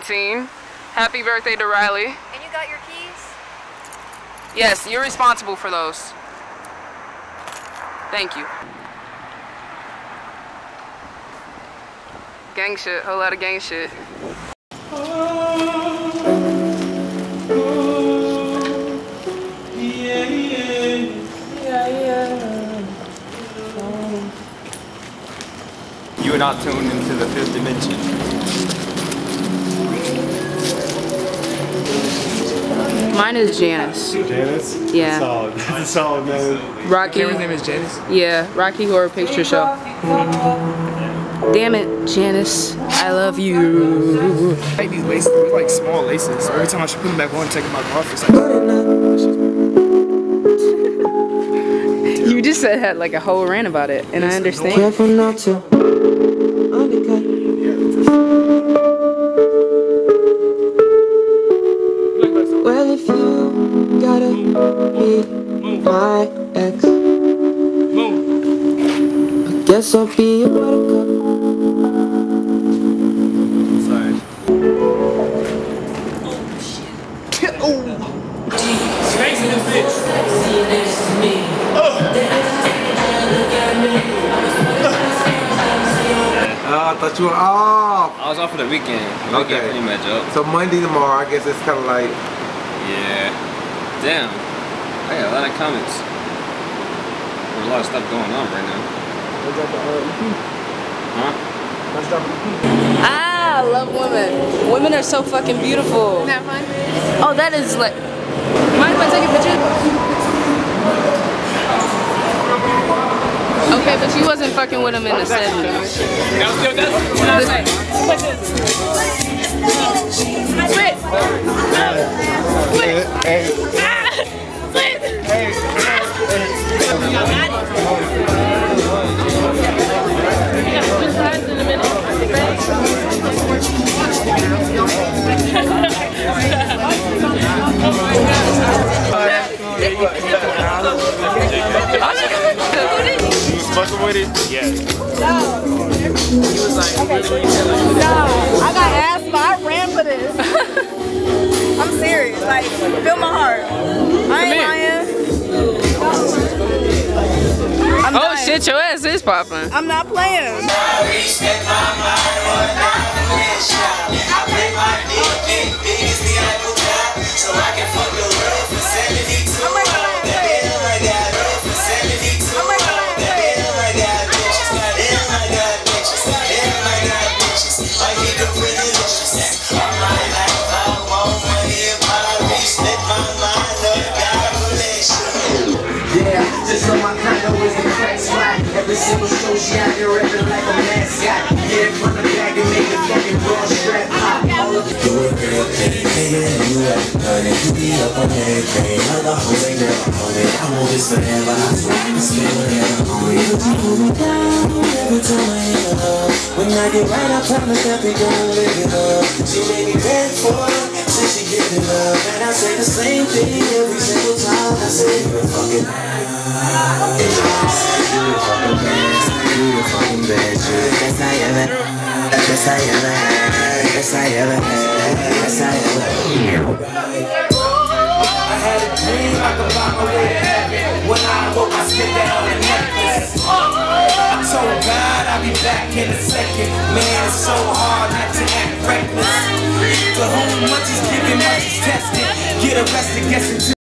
419. Happy birthday to Riley. And you got your keys? Yes, you're responsible for those. Thank you. Gang shit, whole lot of gang shit. You are not tuned into the fifth dimension. Mine is Janice. Janice? Yeah. Solid. A solid man. Rocky. Camera's name is Janice. Yeah, Rocky Horror Picture Show. Damn it, Janice. I love you. I like these laces. They're like small laces. So every time I should put them back on, take them out the office. Like, You just said had like a whole rant about it, and I understand. Careful not to Well, if you gotta be my ex, I guess I'll be your buttercup. Oh, shit Oh I thought you were off. I was off for the weekend. The weekend Okay. pretty much up. So Monday tomorrow, I guess it's kind of like Yeah. Damn. I got a lot of comments. There's a lot of stuff going on right now. Huh? Ah, I love women. Women are so fucking beautiful. Have fun? Oh, that is like. Mind if I take a picture? Okay, but you wasn't fucking with him in the 70s. Fucking with it? Yes. I got asthma. Shit, your ass is popping. I'm not playing. Single show she out there rapping like a mascot. Get it from the back and make the fucking raw strap pop. All of the do it, girl. Baby, you at honey. You be up on everything. Other hoes ain't never on it. I want this forever. I swear I can spend whatever on it. You pull me down every time I hit her. When I get right, I promise that we gon' live it up. She made me beg for it. Since she give it up. And I say the same thing every single time. I say, you're a fucking Best I ever, best I ever had, best I ever had, best I ever had. I had a dream I could buy my way to heaven. When I woke, I spit on a necklace. I told God I'll be back in a second. Man, it's so hard not to act reckless. To whom much is given, much is. Get arrested, guessing